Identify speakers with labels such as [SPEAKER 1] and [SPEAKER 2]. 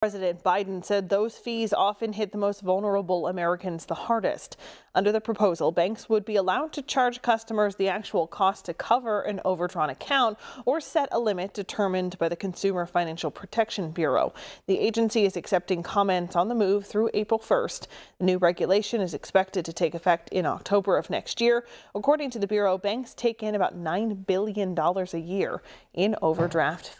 [SPEAKER 1] President Biden said those fees often hit the most vulnerable Americans the hardest. Under the proposal, banks would be allowed to charge customers the actual cost to cover an overdrawn account or set a limit determined by the Consumer Financial Protection Bureau. The agency is accepting comments on the move through April 1st. The new regulation is expected to take effect in October of next year. According to the Bureau, banks take in about $9 billion a year in overdraft fees.